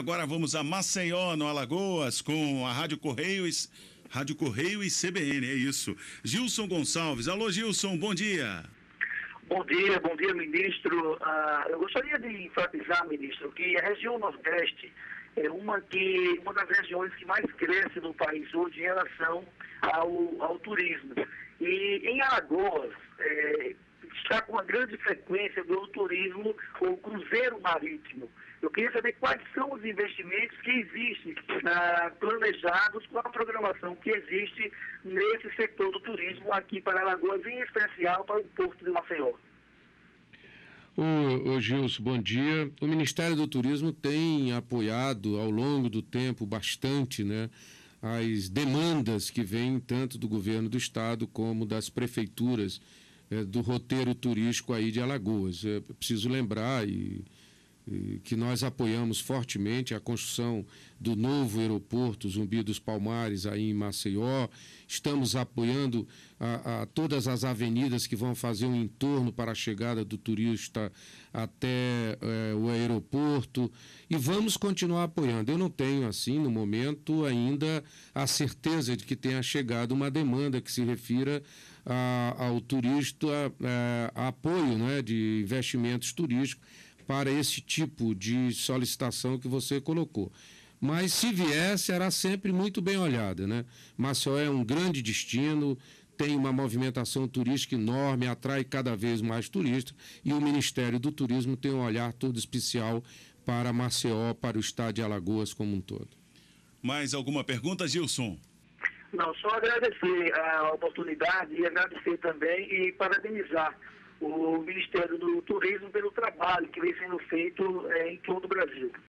Agora vamos a Maceió, no Alagoas, com a Rádio Correio e, Rádio Correio e CBN, é isso. Gilson Gonçalves. Alô, Gilson, bom dia. Bom dia, bom dia, ministro. Uh, eu gostaria de enfatizar, ministro, que a região Nordeste é uma, que, uma das regiões que mais cresce no país hoje em relação ao, ao turismo. E em Alagoas, é, está com uma grande frequência do turismo, o cruzeiro marítimo. Eu queria saber quais são os investimentos que existem ah, planejados com a programação que existe nesse setor do turismo aqui para Alagoas, em especial para o Porto de Maceió. Ô, Gilson, bom dia. O Ministério do Turismo tem apoiado ao longo do tempo bastante né, as demandas que vêm tanto do governo do estado como das prefeituras do roteiro turístico aí de Alagoas. É preciso lembrar e que nós apoiamos fortemente a construção do novo aeroporto Zumbi dos Palmares aí em Maceió. Estamos apoiando a, a todas as avenidas que vão fazer um entorno para a chegada do turista até é, o aeroporto e vamos continuar apoiando. Eu não tenho, assim, no momento, ainda a certeza de que tenha chegado uma demanda que se refira a, ao turista, a, a apoio né, de investimentos turísticos para esse tipo de solicitação que você colocou. Mas se vier, será sempre muito bem olhada, né? Maceió é um grande destino, tem uma movimentação turística enorme, atrai cada vez mais turistas e o Ministério do Turismo tem um olhar todo especial para Maceió, para o estado de Alagoas como um todo. Mais alguma pergunta, Gilson? Não, só agradecer a oportunidade e agradecer também e parabenizar o Ministério do Turismo trabalho que vem sendo feito é, em todo o Brasil.